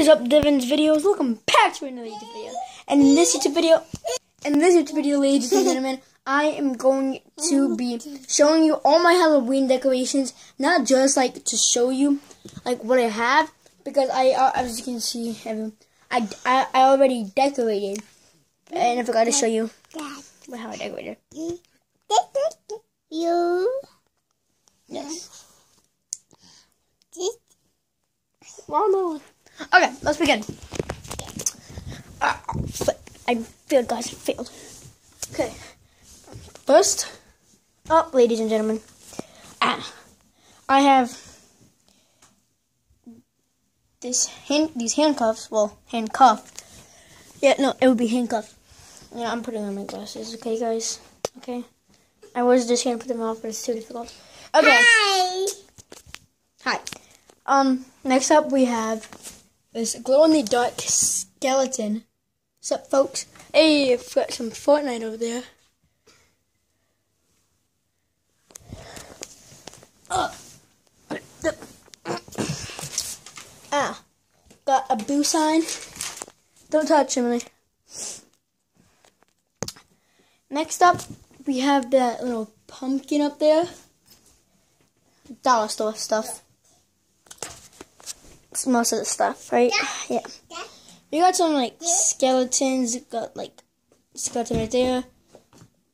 is up, Devin's videos? Welcome back to another YouTube video. And in this YouTube video, in this YouTube video, ladies and gentlemen, I am going to be showing you all my Halloween decorations. Not just like to show you like what I have, because I, uh, as you can see, I, I, I already decorated, and I forgot to show you how I decorated. You. Yes. Mama. Okay, let's begin. Uh, I failed, guys. I failed. Okay. First up, ladies and gentlemen, ah, I have this hand, these handcuffs. Well, handcuff. Yeah, no, it would be handcuff. Yeah, I'm putting on my glasses. Okay, guys. Okay. I was just gonna put them off, but it's too difficult. Okay. Hi. Hi. Um, next up we have this glow in the dark skeleton. What's up, folks? Hey, I've got some Fortnite over there. Uh, ah, got a boo sign. Don't touch Emily. Next up, we have that little pumpkin up there. Dollar store stuff. Most of the stuff, right? Yeah. We got some like skeletons. Got like skeleton right there.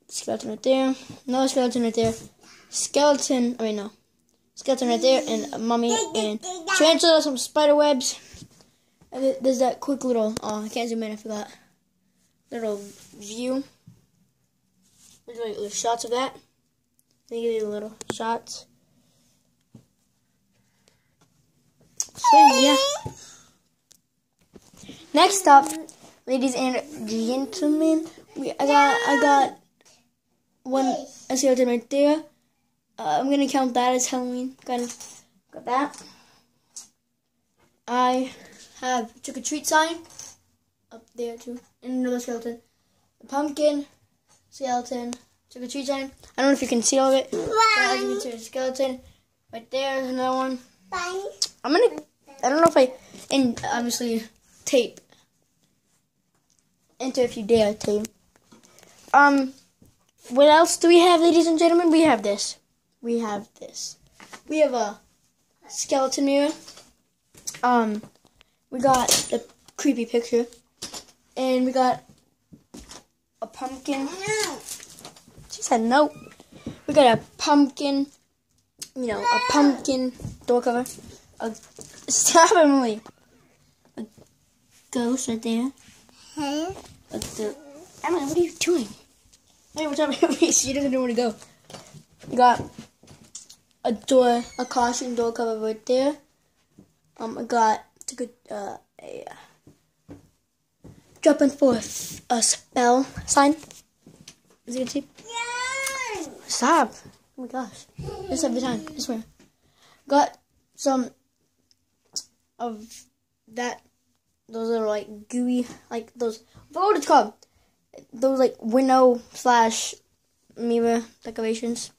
Skeleton right there. No skeleton right there. Skeleton. Oh, I mean no. Skeleton right there and a mummy and tarantula. Some spider webs. And there's that quick little. Oh, I can't zoom in. I forgot. Little view. There's like little shots of that. Me give you little shots. So yeah. Next up, ladies and gentlemen, we I got I got one a skeleton right there. Uh, I'm gonna count that as Halloween. Of got that. I have trick or treat sign up there too, and another skeleton. The pumpkin skeleton trick or treat sign. I don't know if you can see all of it. But as you can see, a skeleton right there. There's another one. Bye. I'm gonna. I don't know if I, and obviously tape. Enter if you dare tape. Um, what else do we have, ladies and gentlemen? We have this. We have this. We have a skeleton mirror. Um, we got the creepy picture, and we got a pumpkin. She said no. We got a pumpkin. You know, a pumpkin door cover. A Stop, Emily. A ghost right there. Huh? A, the, Emily, what are you doing? Hey, what's up, Emily? She doesn't know where to go. We got a door, a caution door cover right there. Um, I got took a, uh, a uh, dropping for a, a spell sign. As you can see. Yeah. Stop. Oh my gosh. This every time. I swear. Got some of that. Those are like gooey, like those. What it's called. Those like window slash mirror decorations.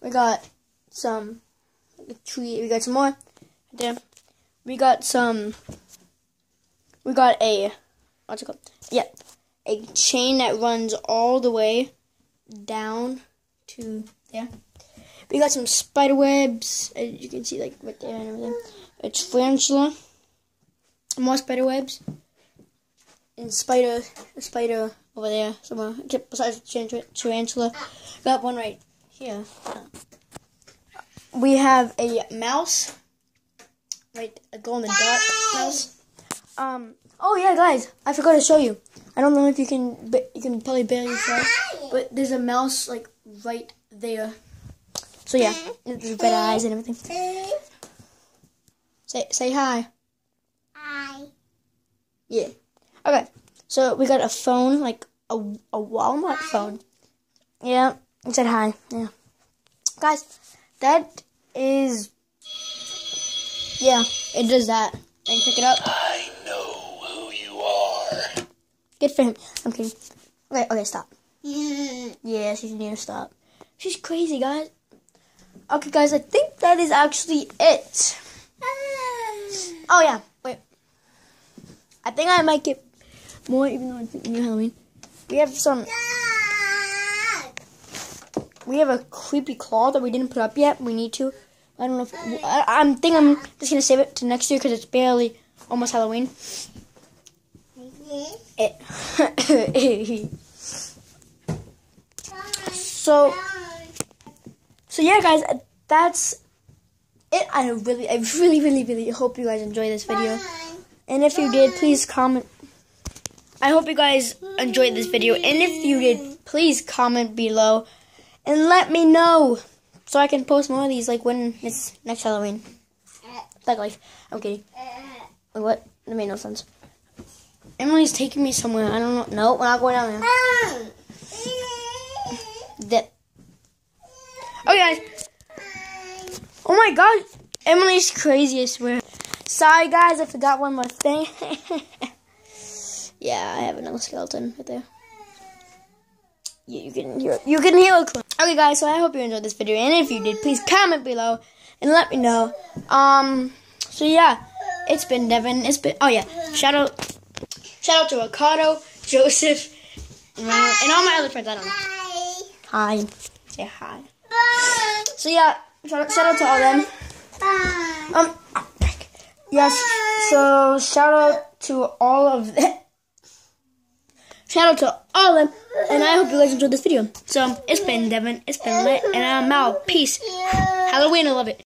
We got some tree. We got some more. There. We got some. We got a. What's it called? Yeah, a chain that runs all the way down to there. We got some spider webs, as you can see, like right there and everything. It's tarantula, more spider webs, and spider, a spider over there somewhere. Besides the tarantula, got one right here. We have a mouse, right, a glow in mouse. Um. Oh yeah, guys, I forgot to show you. I don't know if you can, you can probably barely tell, but there's a mouse like right there. So yeah, there's red eyes and everything. Say say hi. Hi. Yeah. Okay. So we got a phone, like a a Walmart phone. Yeah. It said hi. Yeah. Guys, that is. Yeah, it does that. And pick it up. I know who you are. Good for him. I'm kidding. Okay. Okay. Stop. Yeah. Yeah, she need to stop. She's crazy, guys. Okay, guys, I think that is actually it. Oh yeah, wait. I think I might get more, even though it's new Halloween. We have some. We have a creepy claw that we didn't put up yet. We need to. I don't know if I, I'm think I'm just gonna save it to next year because it's barely almost Halloween. It. so so yeah, guys, that's it. I really, I really, really, really hope you guys enjoy this video. And if you did, please comment. I hope you guys enjoyed this video. And if you did, please comment below and let me know so I can post more of these like when it's next Halloween. Like life. I'm kidding. Like what? That made no sense. Emily's taking me somewhere. I don't know. No, we're not going down there. That. Okay, guys. Oh my god. Emily's crazy, I swear. Sorry, guys. I forgot one more thing. yeah, I have another skeleton right there. Yeah, you can hear You can hear it. Okay, guys. So I hope you enjoyed this video, and if you did, please comment below and let me know. Um. So yeah, it's been Devin. It's been. Oh yeah. Shout out. Shout out to Ricardo, Joseph, and all my other friends. I don't know. Hi. Say hi. Bye. So yeah, shout out, shout out to all of them. Um, oh, yes. So shout out to all of them. Shout out to all of them, and I hope you guys enjoyed this video. So it's been Devin, it's been lit, and I'm out. Peace. Halloween, I love it.